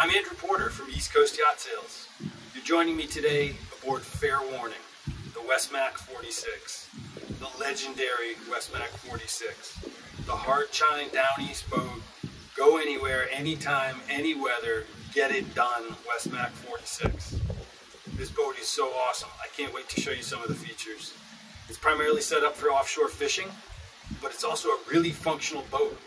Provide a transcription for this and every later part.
I'm Andrew Porter from East Coast Yacht Sales. You're joining me today aboard Fair Warning, the Wesmac 46, the legendary Wesmac 46, the hard chine down east boat, go anywhere, anytime, any weather, get it done Wesmac 46. This boat is so awesome. I can't wait to show you some of the features. It's primarily set up for offshore fishing, but it's also a really functional boat.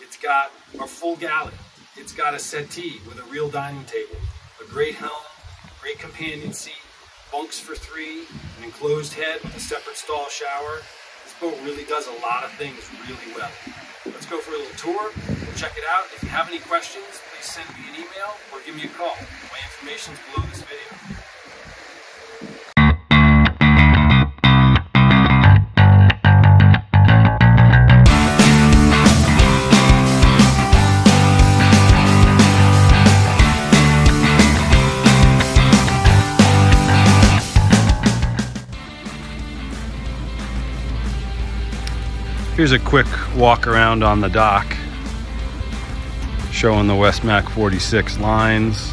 It's got a full galley, it's got a settee with a real dining table, a great helm, great companion seat, bunks for three, an enclosed head with a separate stall shower. This boat really does a lot of things really well. Let's go for a little tour. We'll check it out. If you have any questions, please send me an email or give me a call. My information is below this video. Here's a quick walk around on the dock showing the Wesmac 46 lines.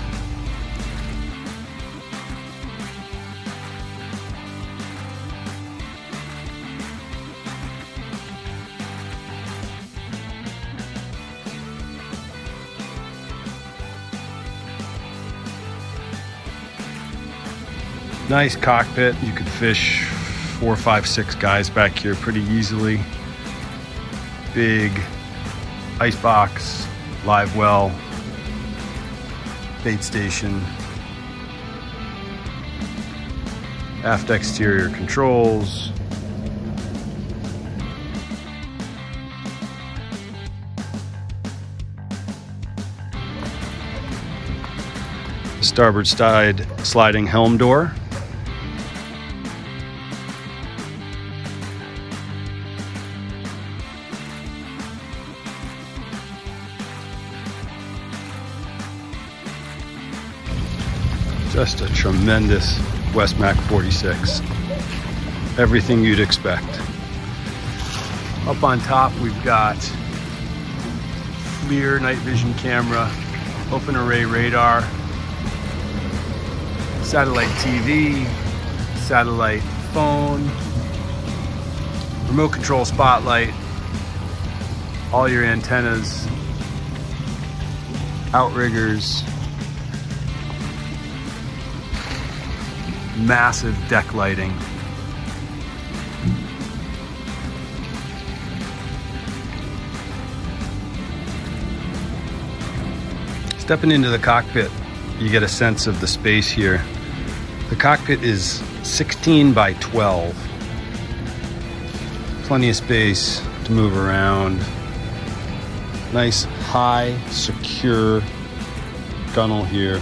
Nice cockpit. You could fish four, five, six guys back here pretty easily big ice box, live well, bait station, aft exterior controls, starboard side sliding helm door. Just a tremendous Wesmac 46. Everything you'd expect. Up on top, we've got FLIR night vision camera, open array radar, satellite TV, satellite phone, remote control spotlight, all your antennas, outriggers, massive deck lighting. Stepping into the cockpit, you get a sense of the space here. The cockpit is 16 by 12. Plenty of space to move around. Nice, high, secure gunnel here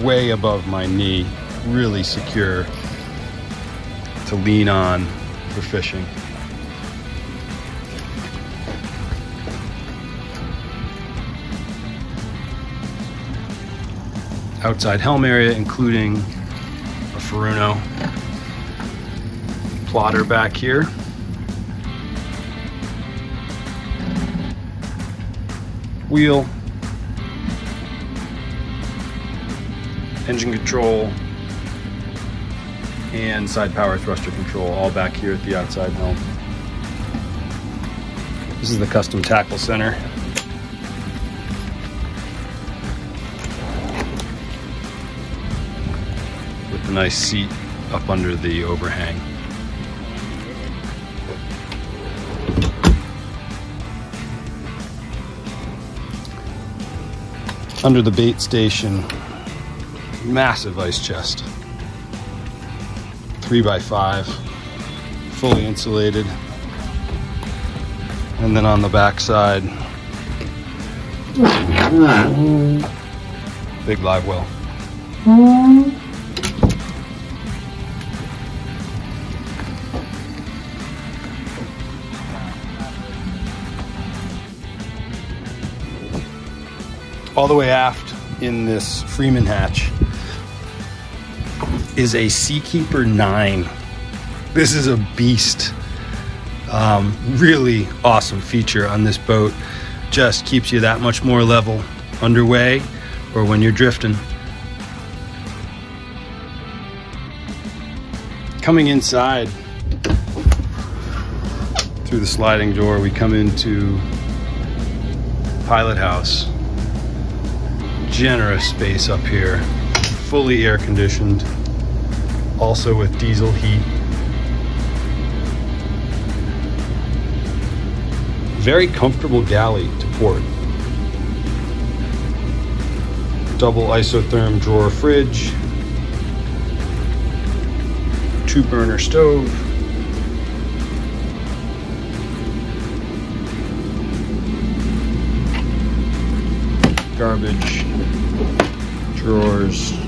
way above my knee, really secure to lean on for fishing. Outside helm area, including a Furuno plotter back here. Wheel engine control, and side power thruster control all back here at the outside helm. This is the custom tackle center. With a nice seat up under the overhang. Under the bait station, massive ice chest. Three by five, fully insulated. And then on the back side, big live well. All the way aft in this Freeman hatch is a Seakeeper 9. This is a beast. Um, really awesome feature on this boat. Just keeps you that much more level underway or when you're drifting. Coming inside through the sliding door, we come into pilot house. Generous space up here, fully air conditioned, also with diesel heat. Very comfortable galley to port. Double isotherm drawer fridge, two burner stove. Garbage, drawers.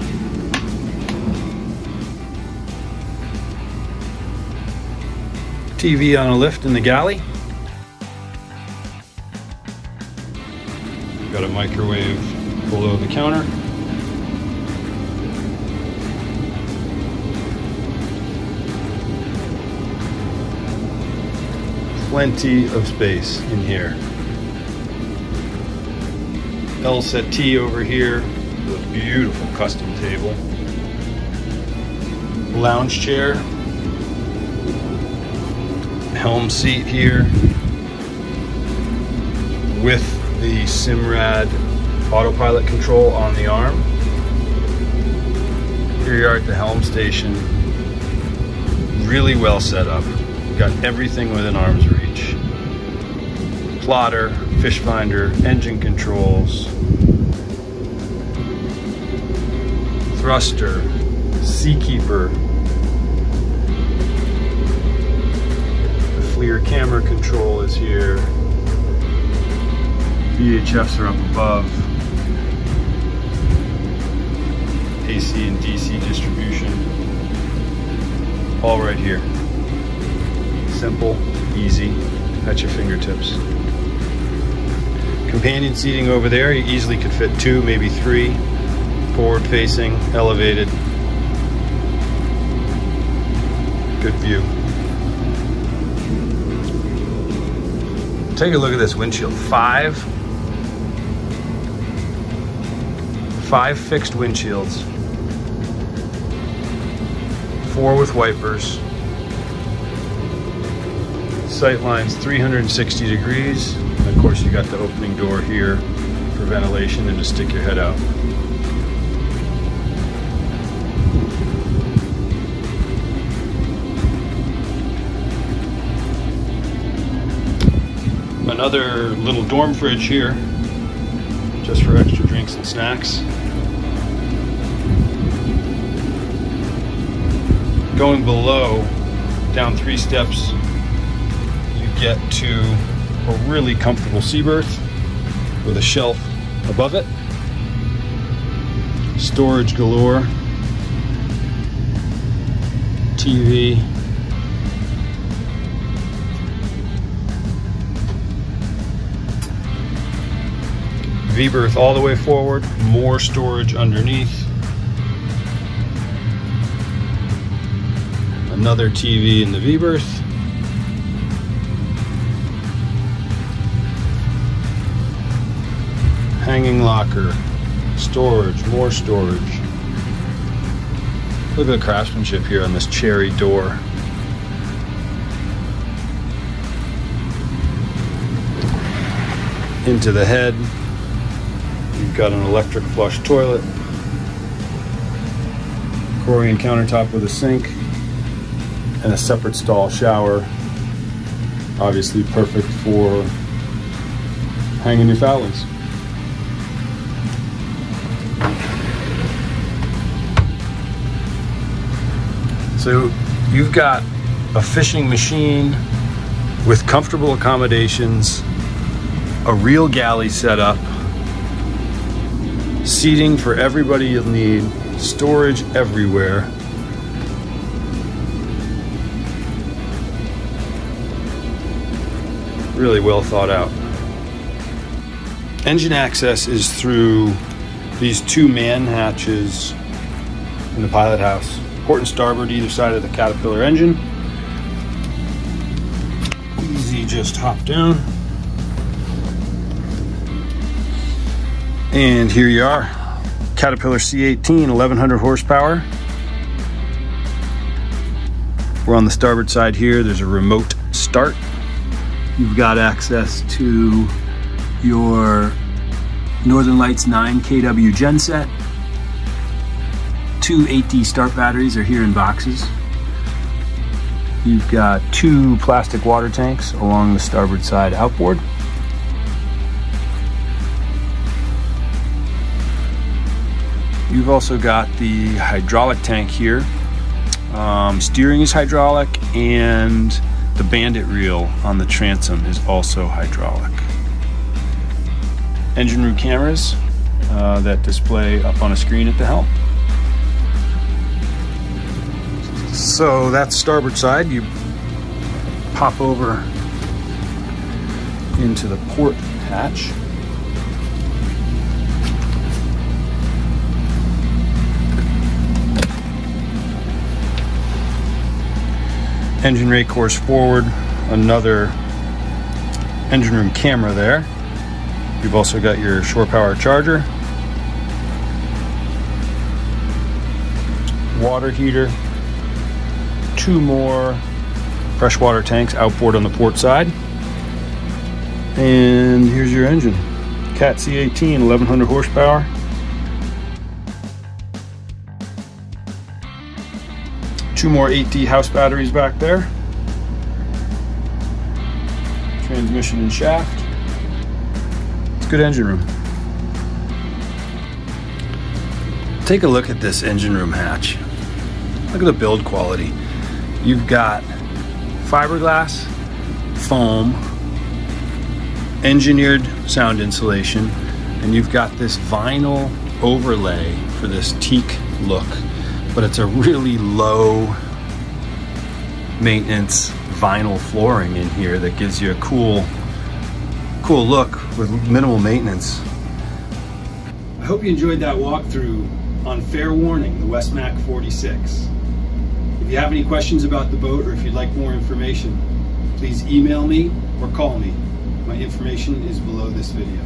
TV on a lift in the galley. Got a microwave below the counter. plenty of space in here. L settee over here, a beautiful custom table. Lounge chair. Helm seat here with the Simrad autopilot control on the arm. Here you are at the helm station. Really well set up. Got everything within arm's reach plotter, fish finder, engine controls, thruster, seakeeper, FLIR camera control is here, VHFs are up above, AC and DC distribution, all right here. Simple, easy, at your fingertips. Companion seating over there, you easily could fit two, maybe three. Forward facing, elevated. Good view. Take a look at this windshield. Five, five fixed windshields. Four with wipers. Sight lines 360 degrees. And of course you got the opening door here for ventilation and to stick your head out. Another little dorm fridge here, just for extra drinks and snacks. Going below, down three steps, you get to a really comfortable sea berth with a shelf above it. Storage galore. TV. V-berth all the way forward, more storage underneath. Another TV in the V-berth. hanging locker, storage, more storage. Look at the craftsmanship here on this cherry door. Into the head, you've got an electric flush toilet, Corian countertop with a sink, and a separate stall shower. Obviously perfect for hanging your fowlings. So you've got a fishing machine with comfortable accommodations, a real galley setup, seating for everybody you'll need, storage everywhere. Really well thought out. Engine access is through these two man hatches in the pilot house port and starboard either side of the Caterpillar engine. Easy, just hop down. And here you are, Caterpillar C18, 1100 horsepower. We're on the starboard side here. There's a remote start. You've got access to your Northern Lights 9 kW genset. Two 8D start batteries are here in boxes. You've got two plastic water tanks along the starboard side outboard. You've also got the hydraulic tank here. Um, steering is hydraulic and the bandit reel on the transom is also hydraulic. Engine room cameras uh, that display up on a screen at the helm. So that's starboard side. You pop over into the port hatch. Engine Racors forward, another engine room camera there. You've also got your shore power charger, water heater, two more freshwater tanks outboard on the port side. And here's your engine. Cat C18, 1100 horsepower. Two more 8D house batteries back there. Transmission and shaft. It's good engine room. Take a look at this engine room hatch. Look at the build quality. You've got fiberglass, foam, engineered sound insulation, and you've got this vinyl overlay for this teak look, but it's a really low maintenance vinyl flooring in here that gives you a cool, cool look with minimal maintenance. I hope you enjoyed that walkthrough on Fair Warning, the Wesmac 46. If you have any questions about the boat or if you'd like more information, please email me or call me. My information is below this video.